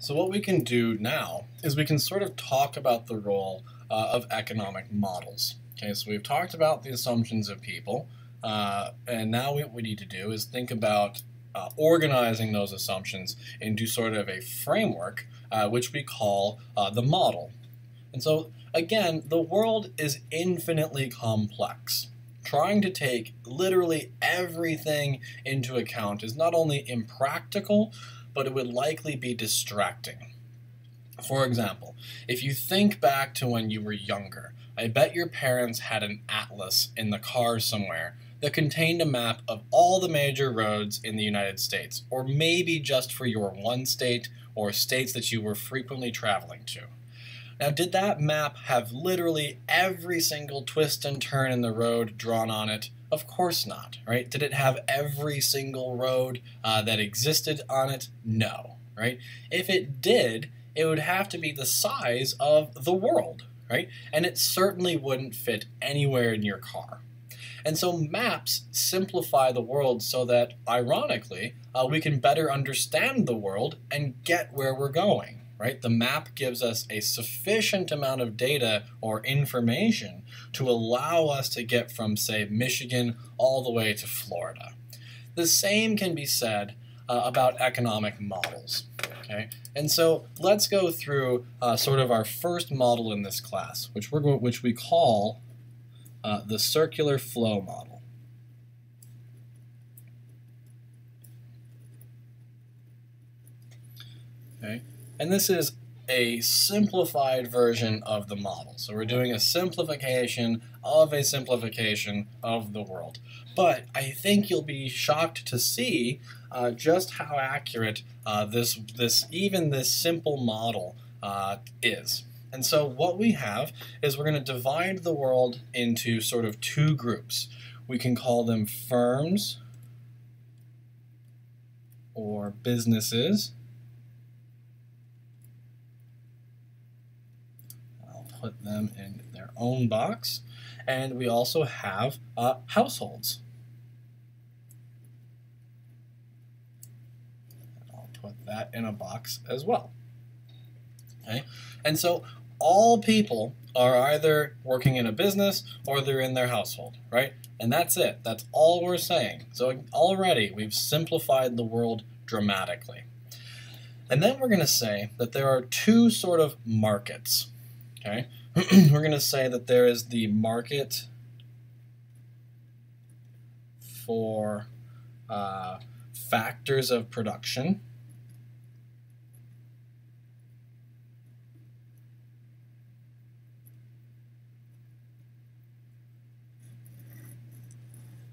So what we can do now is we can sort of talk about the role uh, of economic models. Okay, so we've talked about the assumptions of people, uh, and now what we need to do is think about uh, organizing those assumptions into sort of a framework, uh, which we call uh, the model. And so, again, the world is infinitely complex. Trying to take literally everything into account is not only impractical, but it would likely be distracting. For example, if you think back to when you were younger, I bet your parents had an atlas in the car somewhere that contained a map of all the major roads in the United States, or maybe just for your one state or states that you were frequently traveling to. Now, did that map have literally every single twist and turn in the road drawn on it? Of course not, right? Did it have every single road uh, that existed on it? No, right? If it did, it would have to be the size of the world, right? And it certainly wouldn't fit anywhere in your car. And so maps simplify the world so that, ironically, uh, we can better understand the world and get where we're going, right? The map gives us a sufficient amount of data or information to allow us to get from, say, Michigan all the way to Florida. The same can be said uh, about economic models. Okay, and so let's go through uh, sort of our first model in this class, which we're which we call uh, the circular flow model. Okay, and this is a simplified version of the model. So we're doing a simplification of a simplification of the world. But I think you'll be shocked to see uh, just how accurate uh, this, this, even this simple model uh, is. And so what we have is we're going to divide the world into sort of two groups. We can call them firms or businesses. I'll put them in their own box. And we also have uh, households. I'll put that in a box as well. Okay, and so all people are either working in a business or they're in their household, right? And that's it. That's all we're saying. So already we've simplified the world dramatically. And then we're going to say that there are two sort of markets, okay? we're going to say that there is the market for uh, factors of production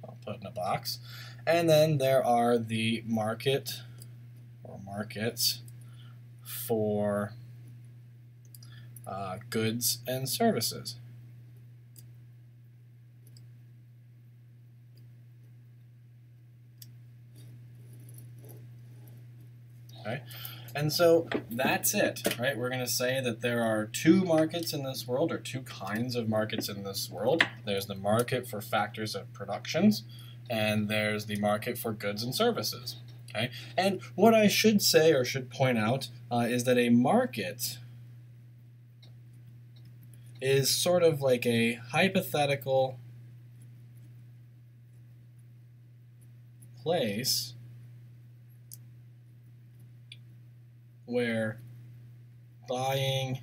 I'll put in a box. And then there are the market or markets for uh, goods and services. Okay. And so that's it, right? We're going to say that there are two markets in this world, or two kinds of markets in this world. There's the market for factors of productions, and there's the market for goods and services. Okay? And what I should say or should point out uh, is that a market is sort of like a hypothetical place where buying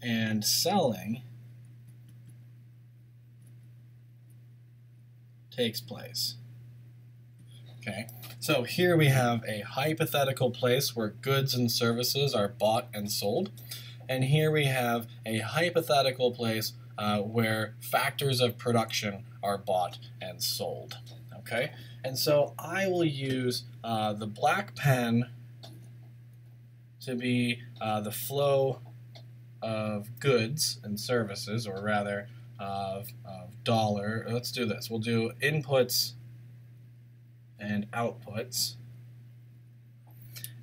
and selling takes place. Okay, so here we have a hypothetical place where goods and services are bought and sold. And here we have a hypothetical place uh, where factors of production are bought and sold. Okay, and so I will use uh, the black pen to be uh, the flow of goods and services, or rather, of, of dollar. Let's do this. We'll do inputs and outputs.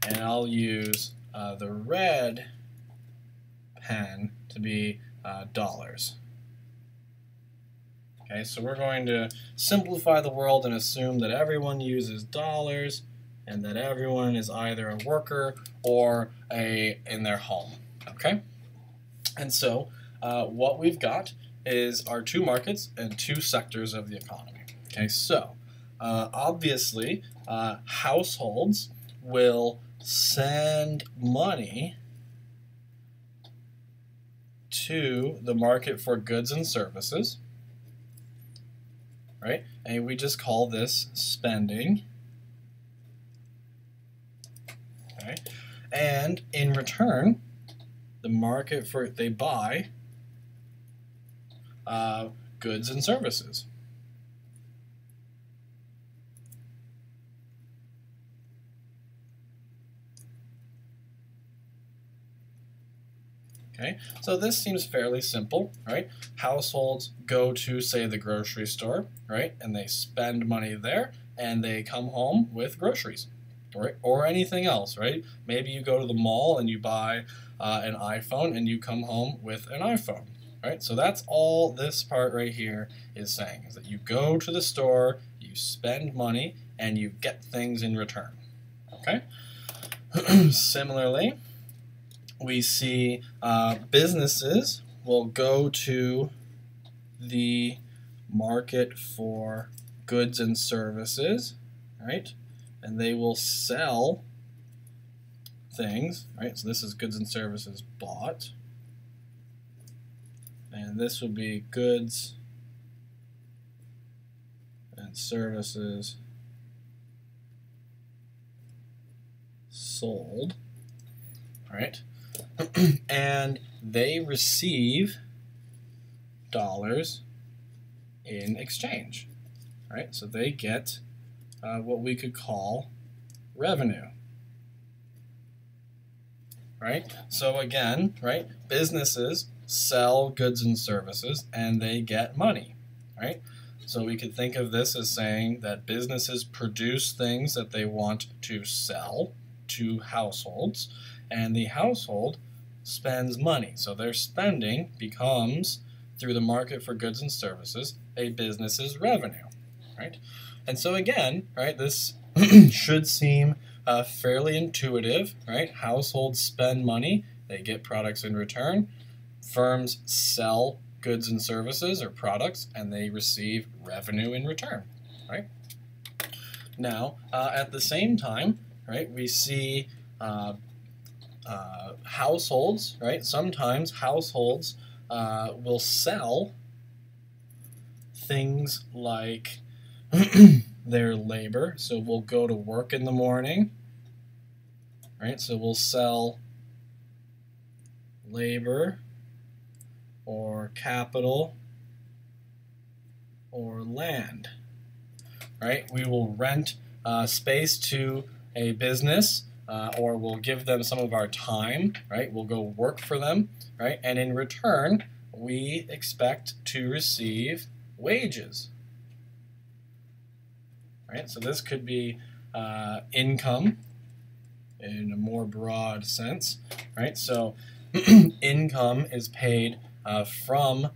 And I'll use uh, the red pen to be uh, dollars. Okay, so we're going to simplify the world and assume that everyone uses dollars and that everyone is either a worker or a in their home. Okay, and so uh, what we've got is our two markets and two sectors of the economy. Okay, so uh, obviously uh, households will send money to the market for goods and services, right? And we just call this spending. Okay, and in return, the market for they buy uh, goods and services. Okay, so this seems fairly simple, right? Households go to, say, the grocery store, right? And they spend money there and they come home with groceries, right? Or anything else, right? Maybe you go to the mall and you buy uh, an iPhone and you come home with an iPhone, right? So that's all this part right here is saying, is that you go to the store, you spend money, and you get things in return, okay? Similarly, we see uh, businesses will go to the market for goods and services, right? And they will sell things, right? So this is goods and services bought. And this would be goods and services sold, right? and they receive dollars in exchange, right? So they get uh, what we could call revenue, right? So again, right, businesses sell goods and services and they get money, right? So we could think of this as saying that businesses produce things that they want to sell to households, and the household spends money. So their spending becomes, through the market for goods and services, a business's revenue, right? And so again, right, this should seem uh, fairly intuitive, right? Households spend money, they get products in return. Firms sell goods and services or products, and they receive revenue in return, right? Now, uh, at the same time, right, we see uh, uh, households, right? Sometimes households uh, will sell things like their labor. So we'll go to work in the morning, right? So we'll sell labor or capital or land, right? We will rent uh, space to a business uh, or we'll give them some of our time, right? We'll go work for them, right? And in return, we expect to receive wages, right? So this could be uh, income in a more broad sense, right? So income is paid uh, from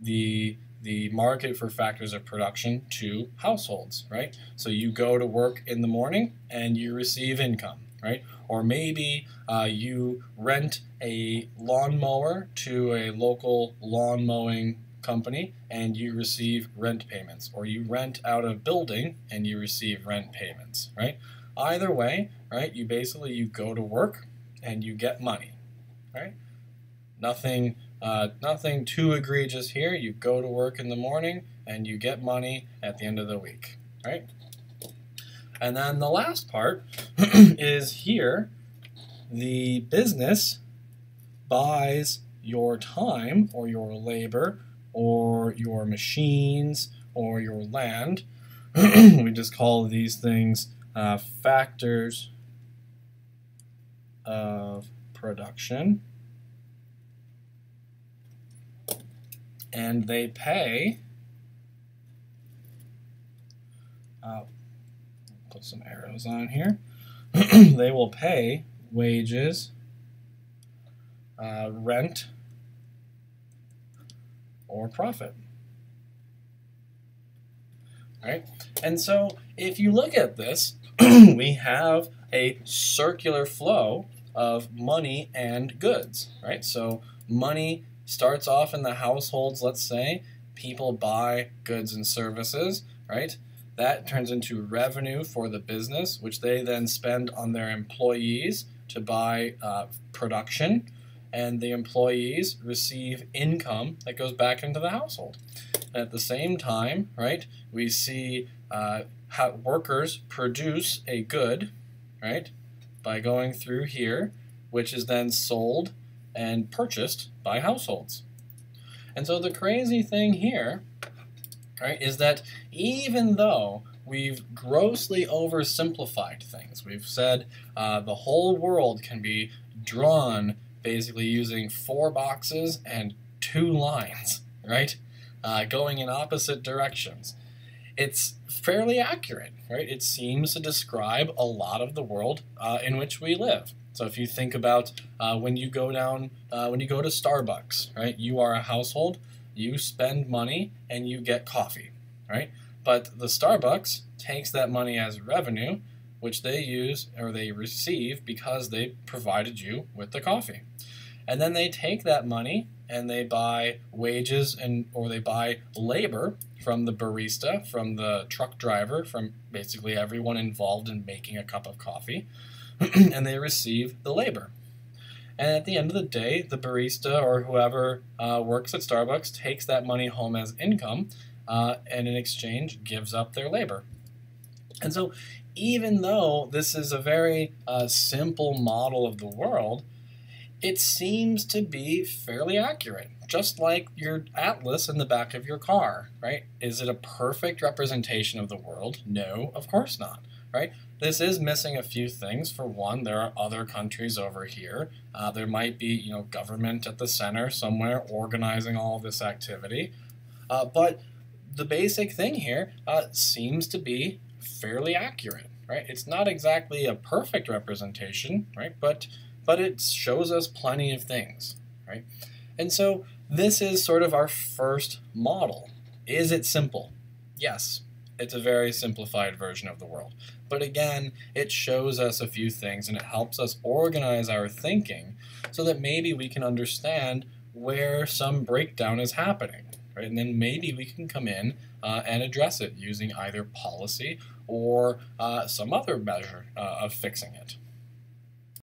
the the market for factors of production to households, right? So you go to work in the morning and you receive income right? Or maybe uh, you rent a lawnmower to a local lawn mowing company and you receive rent payments, or you rent out a building and you receive rent payments, right? Either way, right? You basically you go to work and you get money, right? Nothing, uh, nothing too egregious here. You go to work in the morning and you get money at the end of the week, right? And then the last part is here the business buys your time or your labor or your machines or your land. we just call these things uh, factors of production. And they pay uh, put some arrows on here. they will pay wages, uh, rent, or profit. Right? And so if you look at this, we have a circular flow of money and goods, right? So money starts off in the households, let's say, people buy goods and services, right? That turns into revenue for the business, which they then spend on their employees to buy uh, production, and the employees receive income that goes back into the household. At the same time, right, we see uh, how workers produce a good, right, by going through here, which is then sold and purchased by households. And so the crazy thing here, right, is that even though we've grossly oversimplified things, we've said uh, the whole world can be drawn basically using four boxes and two lines, right, uh, going in opposite directions. It's fairly accurate, right? It seems to describe a lot of the world uh, in which we live. So if you think about uh, when you go down, uh, when you go to Starbucks, right? You are a household, you spend money, and you get coffee, right? But the Starbucks takes that money as revenue, which they use or they receive because they provided you with the coffee. And then they take that money and they buy wages and or they buy labor from the barista, from the truck driver, from basically everyone involved in making a cup of coffee. and they receive the labor. And at the end of the day, the barista or whoever uh, works at Starbucks takes that money home as income uh, and in exchange gives up their labor. And so, even though this is a very uh, simple model of the world, it seems to be fairly accurate. Just like your atlas in the back of your car, right? Is it a perfect representation of the world? No, of course not, right? This is missing a few things. For one, there are other countries over here. Uh, there might be, you know, government at the center somewhere organizing all this activity. Uh, but the basic thing here uh, seems to be fairly accurate, right? It's not exactly a perfect representation, right? But but it shows us plenty of things, right? And so this is sort of our first model. Is it simple? Yes, it's a very simplified version of the world. But again, it shows us a few things and it helps us organize our thinking so that maybe we can understand where some breakdown is happening. Right? And then maybe we can come in uh, and address it using either policy or uh, some other measure uh, of fixing it.